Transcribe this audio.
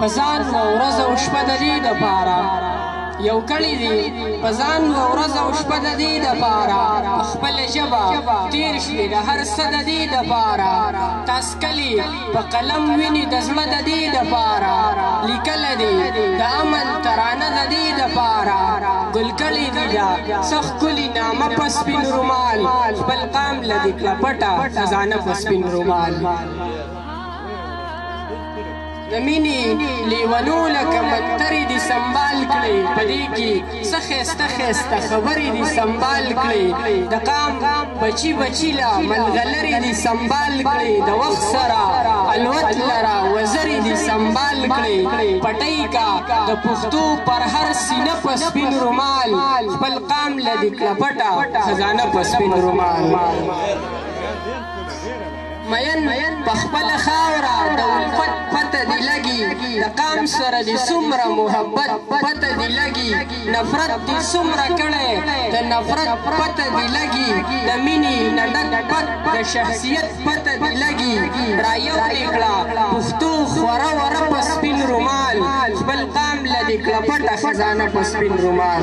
په ځان و ورځ او شپه د دې دپاره یو کړی دی په ځان و ورځ او شپه د دې دپاره په خپله ژبه تېر شوي د هر څه د دې دپاره تاسو کلي په قلم ویني د زړه د دې د پاره لیکل دي د امن ترانه د دې د پاره ګل کړي دي دا سخ کلی نامه پس پین رومال خپل قام لدی کړه پټه خزانه پس پین رومال د مینې لیونو لکه منترې دي سنبال کړي په دې کې څه خسته خسته خبرې دي سنبال کړي د قام بچي بچي لا ملغلرې دي سنبال کړي د وخت سره الوت لرا وزرې دي سنبال کړي پټي کا د پښتو پر هر سینه په سپین رومال خپل قام لدی کلپټه خزانه په سپین رومال مین په خپل خاورا د الفت پته دی لګي د قام سره دی سمره محبت پته دی لګي نفرت دی سمره کړي د نفرت پته دی لګي د مینی نډک پت د شخصیت پته دی لګي را یو دی کړه پښتو خوره ور په سپین رومال خپل قام لدی کړه پټه خزانه په سپین رومال